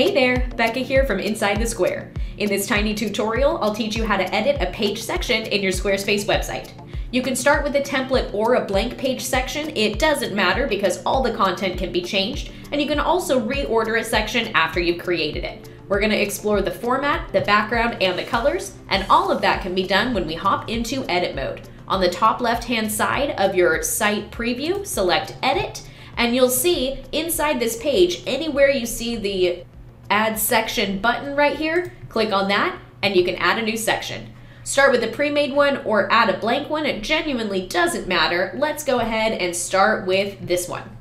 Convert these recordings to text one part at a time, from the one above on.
Hey there, Becca here from Inside the Square. In this tiny tutorial, I'll teach you how to edit a page section in your Squarespace website. You can start with a template or a blank page section, it doesn't matter because all the content can be changed, and you can also reorder a section after you've created it. We're going to explore the format, the background, and the colors, and all of that can be done when we hop into edit mode. On the top left hand side of your site preview, select edit, and you'll see inside this page, anywhere you see the add section button right here, click on that and you can add a new section. Start with a pre-made one or add a blank one, it genuinely doesn't matter. Let's go ahead and start with this one.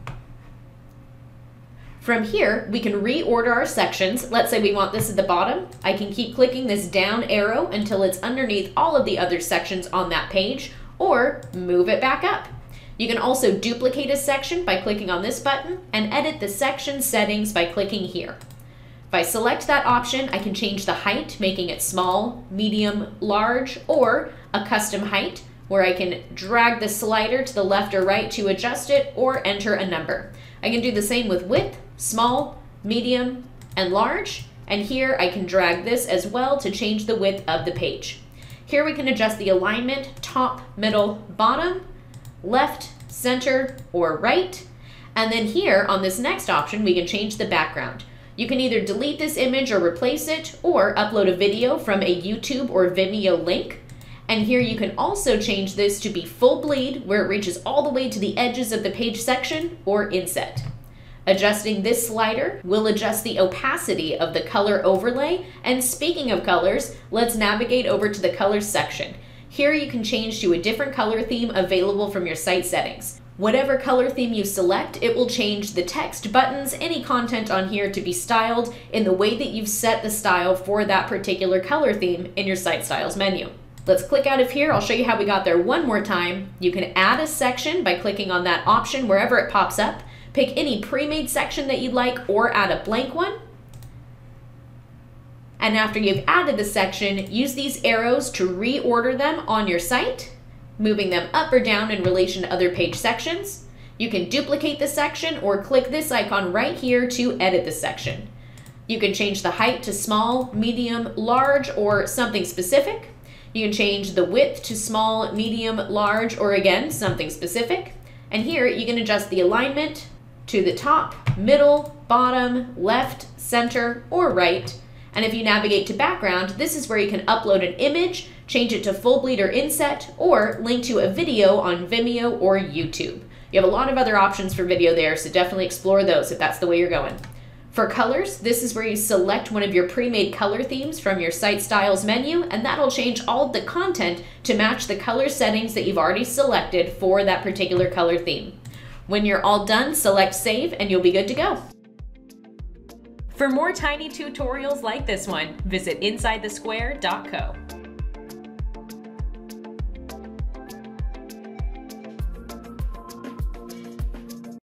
From here, we can reorder our sections. Let's say we want this at the bottom. I can keep clicking this down arrow until it's underneath all of the other sections on that page, or move it back up. You can also duplicate a section by clicking on this button and edit the section settings by clicking here. If I select that option, I can change the height, making it small, medium, large, or a custom height, where I can drag the slider to the left or right to adjust it or enter a number. I can do the same with width, small, medium, and large, and here I can drag this as well to change the width of the page. Here we can adjust the alignment, top, middle, bottom, left, center, or right. And then here on this next option, we can change the background. You can either delete this image or replace it, or upload a video from a YouTube or Vimeo link. And here you can also change this to be full bleed, where it reaches all the way to the edges of the page section, or inset. Adjusting this slider will adjust the opacity of the color overlay. And speaking of colors, let's navigate over to the colors section. Here you can change to a different color theme available from your site settings. Whatever color theme you select, it will change the text, buttons, any content on here to be styled in the way that you've set the style for that particular color theme in your site styles menu. Let's click out of here. I'll show you how we got there one more time. You can add a section by clicking on that option wherever it pops up. Pick any pre-made section that you'd like or add a blank one. And after you've added the section, use these arrows to reorder them on your site moving them up or down in relation to other page sections. You can duplicate the section or click this icon right here to edit the section. You can change the height to small, medium, large, or something specific. You can change the width to small, medium, large, or again, something specific. And here you can adjust the alignment to the top, middle, bottom, left, center, or right. And if you navigate to background, this is where you can upload an image change it to full bleed or inset, or link to a video on Vimeo or YouTube. You have a lot of other options for video there, so definitely explore those if that's the way you're going. For colors, this is where you select one of your pre-made color themes from your site styles menu, and that'll change all the content to match the color settings that you've already selected for that particular color theme. When you're all done, select save and you'll be good to go. For more tiny tutorials like this one, visit InsideTheSquare.co.